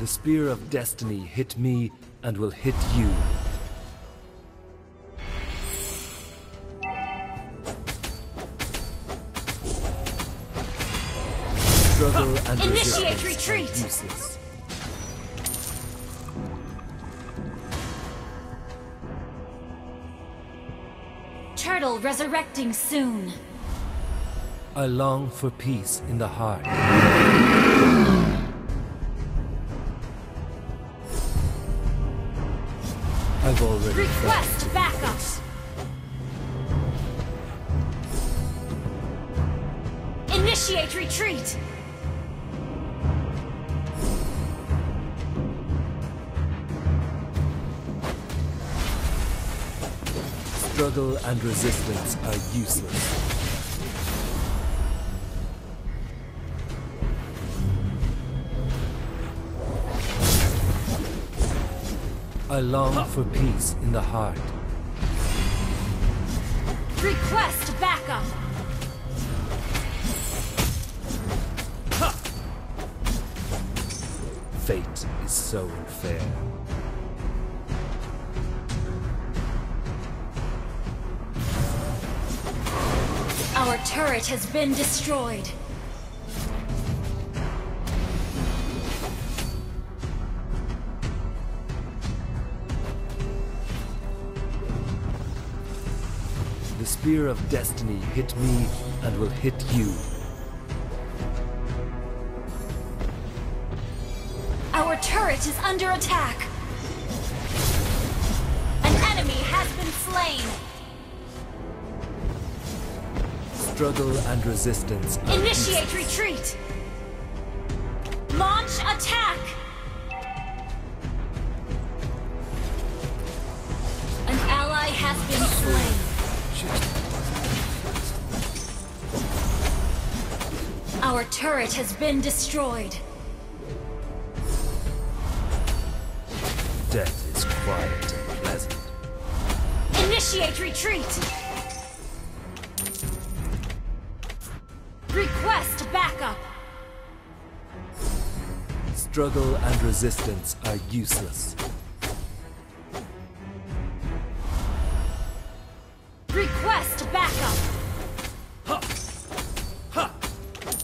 The spear of destiny hit me and will hit you. Struggle and Initiate retreat. Turtle resurrecting soon. I long for peace in the heart. I've already felt Request backup. Initiate retreat. struggle and resistance are useless. I long for peace in the heart. Request backup. Fate is so unfair. Our turret has been destroyed. The spear of destiny hit me and will hit you. Our turret is under attack. An enemy has been slain. Struggle and resistance Initiate retreat. Launch attack. Our turret has been destroyed. Death is quiet and pleasant. Initiate retreat. Request backup. Struggle and resistance are useless.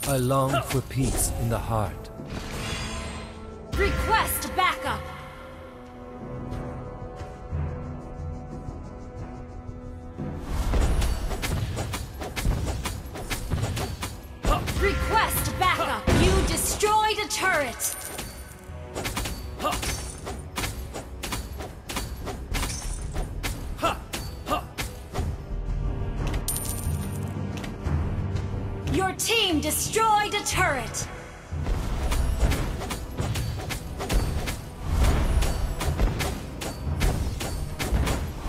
I long for peace in the heart. Request backup. Your team destroyed a turret.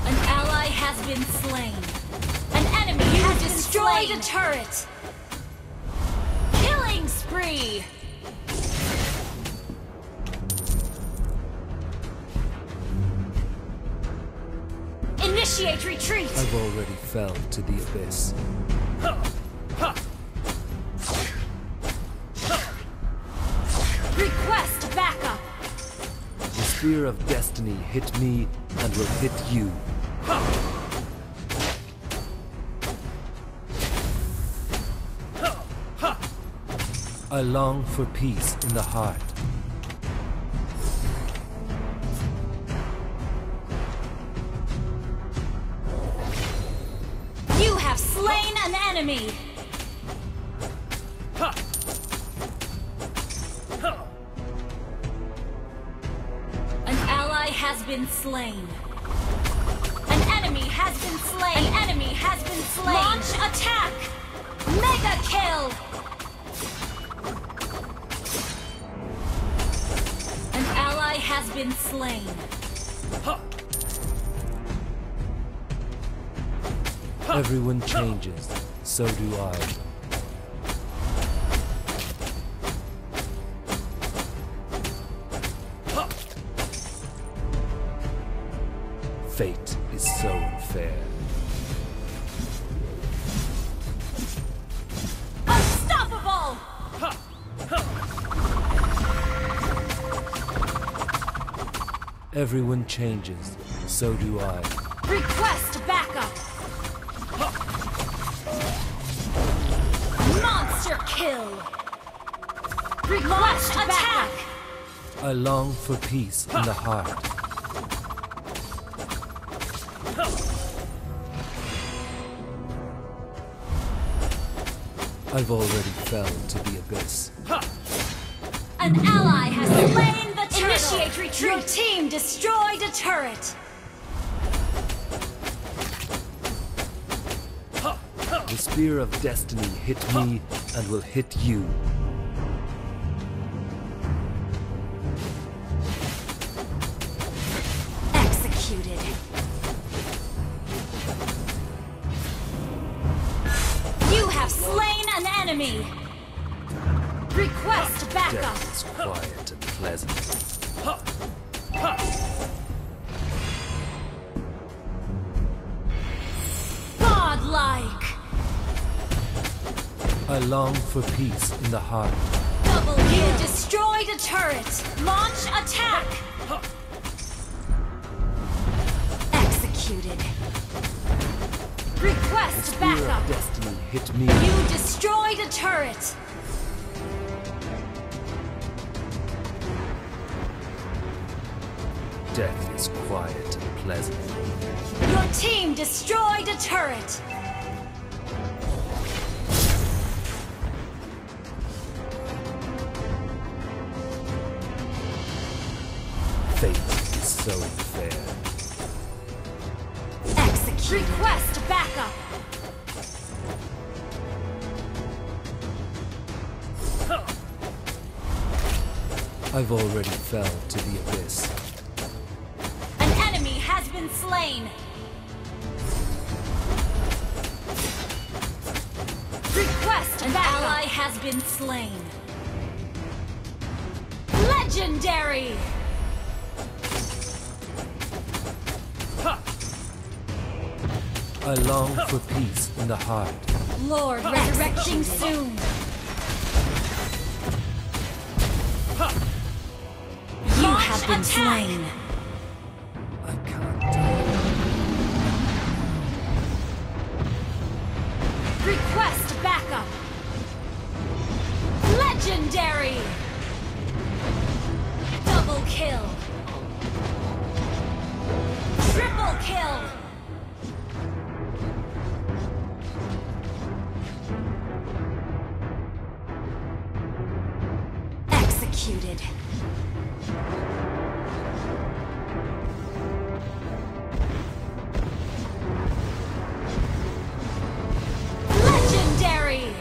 An ally has been slain. An enemy has destroyed a turret. Killing spree. Initiate retreat. I've already fell to the abyss. Request spear of destiny hit me and will hit you. I long for peace in the heart. You have slain an enemy. An has been slain. An enemy has been slain. An enemy has been slain. Launch attack. Mega kill. An ally has been slain. Everyone changes, so do I. Everyone changes, so do I. Request backup! Monster kill! Request attack! I long for peace in the heart. I've already fell to the abyss. An ally has slain the turtle! Initiate retreat! Your team destroyed a turret! The spear of destiny hit me and will hit you. Executed. You have slain an enemy! Request backup! Death is quiet and pleasant. I long for peace in the heart. Double kill! destroyed a turret! Launch attack! Executed. Request backup! destiny hit me. You destroyed a turret! Death is quiet and pleasant. Your team destroyed a turret! So unfair. Execute. Request backup! I've already fell to the abyss. An enemy has been slain! Request An ally has been slain. Legendary! I long for peace in the heart. Lord resurrecting soon. You have been slain. Executed. Legendary!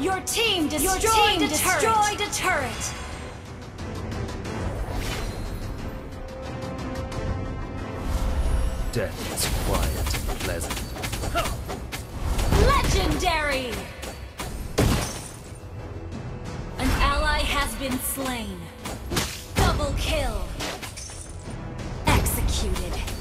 Your team destroyed, team a, destroyed turret. a turret! Death is quiet and pleasant. Legendary! has been slain. Double kill. Executed.